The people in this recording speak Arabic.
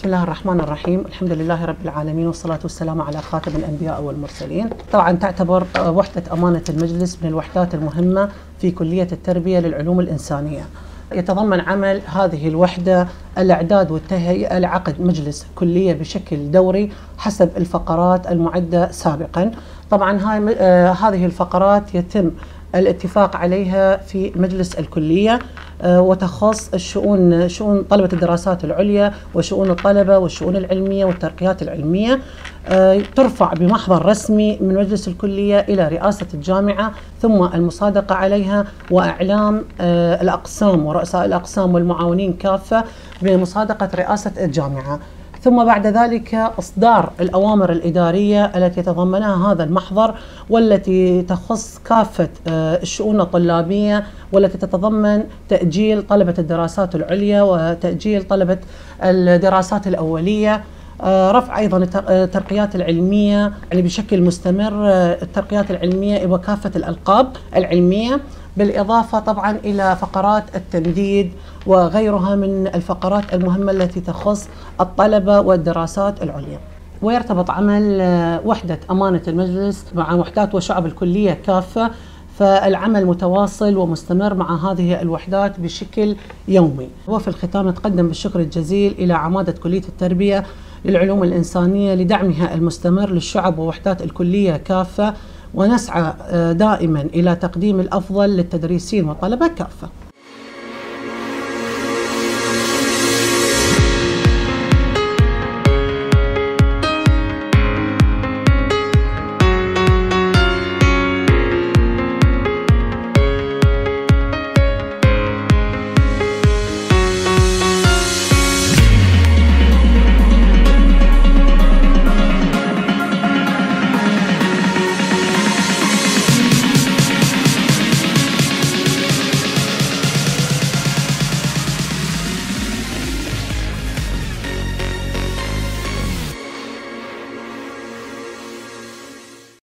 بسم الله الرحمن الرحيم. الحمد لله رب العالمين والصلاة والسلام على خاتم الأنبياء والمرسلين. طبعا تعتبر وحدة أمانة المجلس من الوحدات المهمة في كلية التربية للعلوم الإنسانية. يتضمن عمل هذه الوحدة الإعداد والتهيئة لعقد مجلس كلية بشكل دوري حسب الفقرات المعدة سابقا. طبعا هاي آه هذه الفقرات يتم الاتفاق عليها في مجلس الكلية. آه وتخص الشؤون شؤون طلبة الدراسات العليا وشؤون الطلبة والشؤون العلمية والترقيات العلمية. آه ترفع بمحضر رسمي من مجلس الكلية إلى رئاسة الجامعة ثم المصادقة عليها وإعلام آه الأقسام ورؤساء الأقسام والمعاونين كافة بمصادقة رئاسة الجامعة. ثم بعد ذلك إصدار الأوامر الإدارية التي يتضمنها هذا المحضر والتي تخص كافة الشؤون الطلابية والتي تتضمن تأجيل طلبة الدراسات العليا وتأجيل طلبة الدراسات الأولية رفع أيضا الترقيات العلمية يعني بشكل مستمر الترقيات العلمية وكافة الألقاب العلمية. بالإضافة طبعا إلى فقرات التمديد وغيرها من الفقرات المهمة التي تخص الطلبة والدراسات العليا. ويرتبط عمل وحدة أمانة المجلس مع وحدات وشعب الكلية كافة فالعمل متواصل ومستمر مع هذه الوحدات بشكل يومي وفي الختام نتقدم بالشكر الجزيل إلى عمادة كلية التربية للعلوم الإنسانية لدعمها المستمر للشعب ووحدات الكلية كافة ونسعى دائما إلى تقديم الأفضل للتدريسين والطلبة كافة